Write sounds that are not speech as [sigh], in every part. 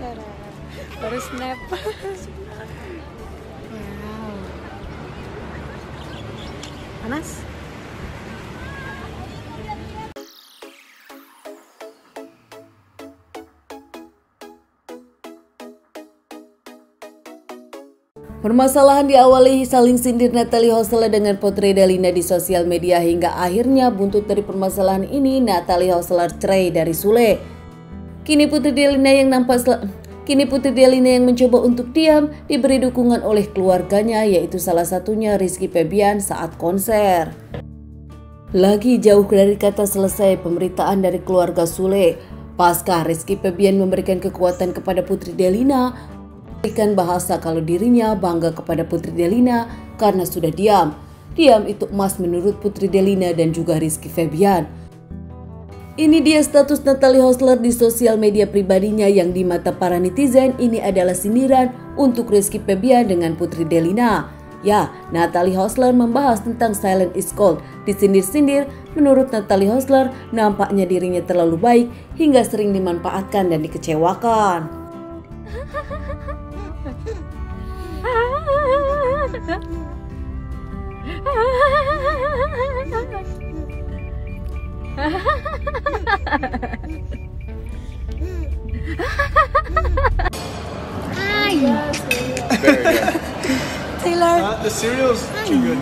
Baru snap. Panas? Permasalahan diawali saling sindir Natalie Hosler dengan Putri Delina di sosial media hingga akhirnya buntut dari permasalahan ini Natalie Hosler cerai dari Sule. Kini Putri Delina yang nampak Kini Putri Delina yang mencoba untuk diam diberi dukungan oleh keluarganya yaitu salah satunya Rizky Febian saat konser. Lagi jauh dari kata selesai pemberitaan dari keluarga Sule, pasca Rizky Febian memberikan kekuatan kepada Putri Delina Memberikan bahasa kalau dirinya bangga kepada Putri Delina karena sudah diam. Diam itu emas menurut Putri Delina dan juga Rizky Febian. Ini dia status Natalie Hosler di sosial media pribadinya yang di mata para netizen ini adalah sindiran untuk Rizky Febian dengan Putri Delina. Ya, Natalie Hosler membahas tentang silent is cold. Disindir-sindir, menurut Natalie Hosler, nampaknya dirinya terlalu baik hingga sering dimanfaatkan dan dikecewakan. [laughs] Hi. Very good. Taylor. Uh, the cereal's too good.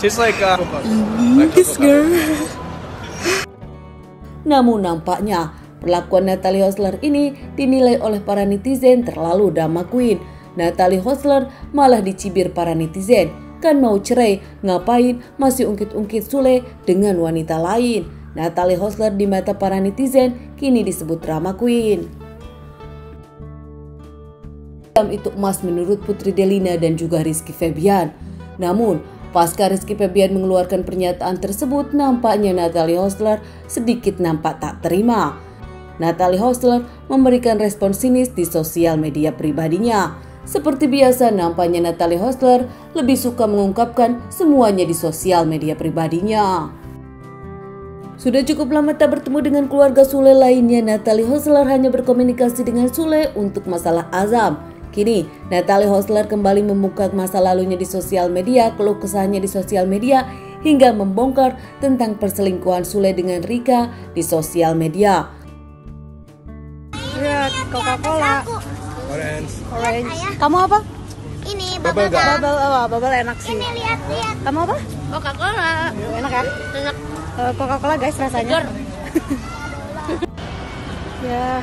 Tastes like uh, like This girl. [laughs] Namun nampaknya perlakuan Natalie Hosler ini dinilai oleh para netizen terlalu drama queen. Natalie Hosler malah dicibir para netizen. Kan mau cerai, ngapain masih ungkit-ungkit Sule dengan wanita lain. Natalie Hosler di mata para netizen kini disebut drama queen. Jam itu emas menurut Putri Delina dan juga Rizky Febian. Namun, pasca Rizky Febian mengeluarkan pernyataan tersebut, nampaknya Natalie Hosler sedikit nampak tak terima. Natalie Hosler memberikan respon sinis di sosial media pribadinya. Seperti biasa, nampaknya Natalie Hosler lebih suka mengungkapkan semuanya di sosial media pribadinya. Sudah cukup lama tak bertemu dengan keluarga Sule lainnya, Natalie Hosler hanya berkomunikasi dengan Sule untuk masalah Azam. Kini, Natalie Hosler kembali membuka masa lalunya di sosial media, keluh kesahnya di sosial media, hingga membongkar tentang perselingkuhan Sule dengan Rika di sosial media. Lihat Coca-Cola. Orange. Orange. Kamu apa? Ini Bubble bubble gum. Bubble, oh, bubble enak sih. Ini lihat lihat Kamu apa? Coca-Cola. Enak ya? Enak. Eh, Coca-Cola guys rasanya. [laughs] ya,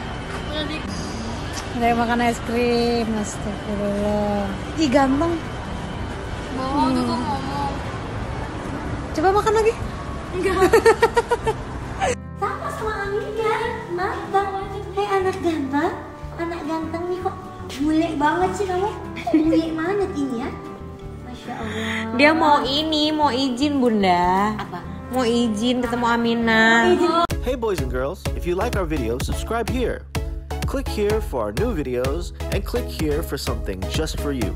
ada yang makan es krim. Astagfirullah. Ih ganteng. Mau juga ngomong. Coba makan lagi. [laughs] Sama sama Amelia. Mantap. Hei anak ganteng. Ganteng nih kok bule banget sih kamu. Bule banget ini ya. Masya Allah. Dia mau ini, mau izin bunda. Apa? Mau izin ketemu Aminah. Hey boys and girls, if you like our video, subscribe here. Click here for our new videos and click here for something just for you.